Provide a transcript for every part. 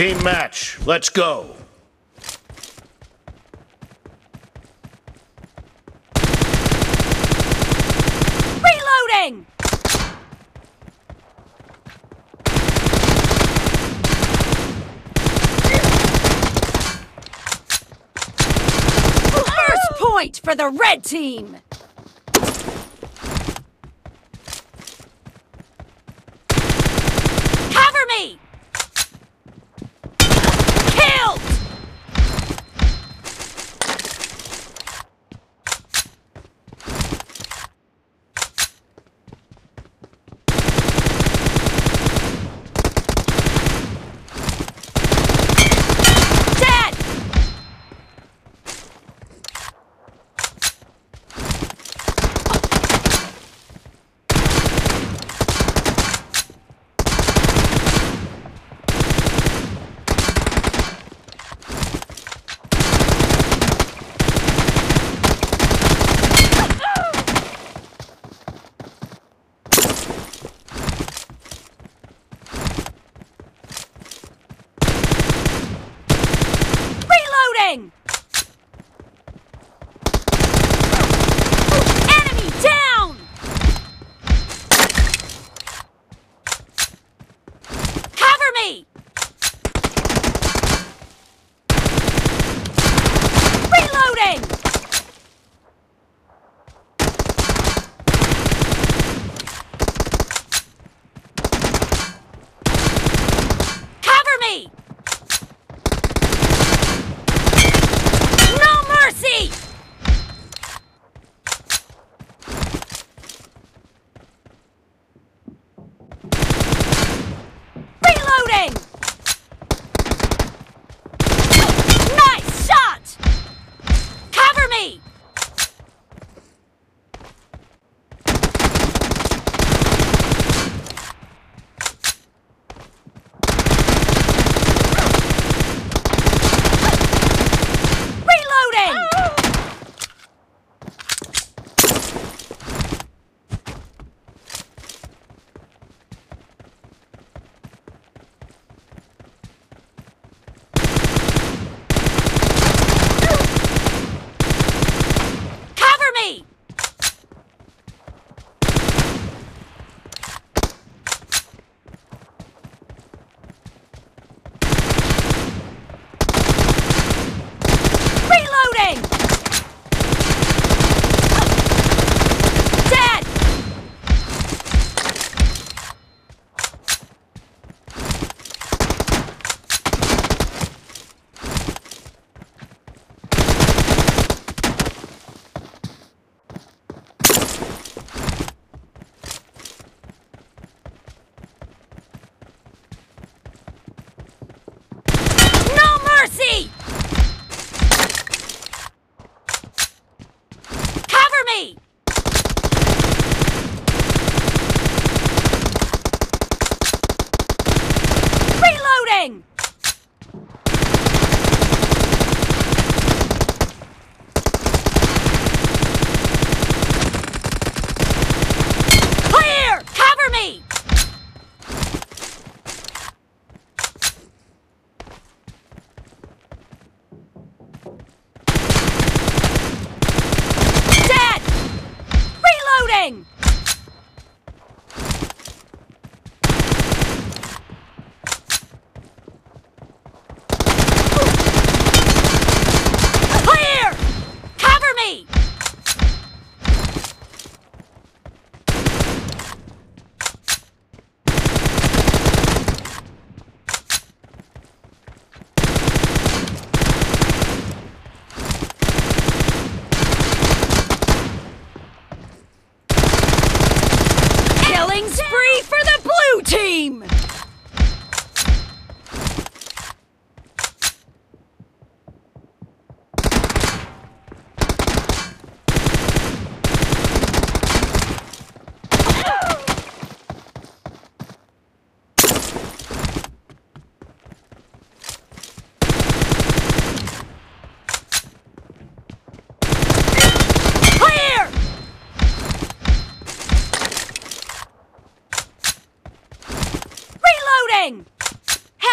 Team match, let's go. Reloading! First point for the red team! thing!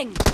Reloading!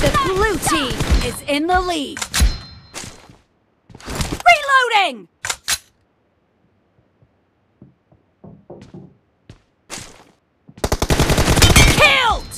The blue team is in the lead. Reloading! Killed!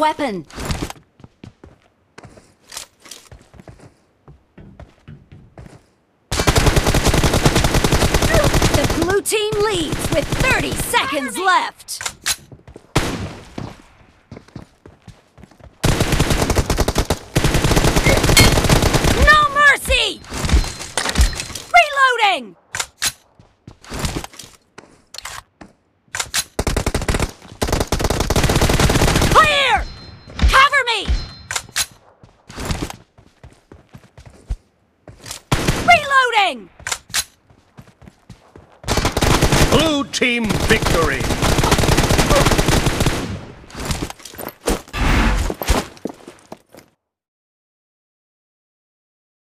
Weapon. The blue team leads with 30 seconds left. No mercy! Reloading! Clear! Cover me! Reloading! Blue team victory.